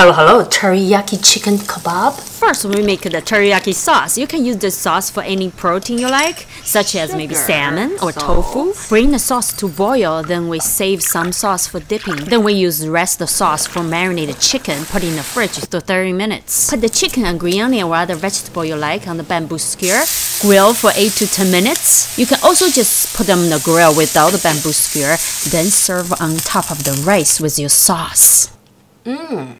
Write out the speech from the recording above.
Hello, hello, teriyaki chicken kebab. First, we make the teriyaki sauce. You can use the sauce for any protein you like, such as maybe salmon or sauce. tofu. Bring the sauce to boil, then we save some sauce for dipping. Then we use the rest of the sauce for marinated chicken, put in the fridge for 30 minutes. Put the chicken and green onion or other vegetable you like on the bamboo skewer. Grill for 8 to 10 minutes. You can also just put them in the grill without the bamboo skewer, then serve on top of the rice with your sauce. Mmm.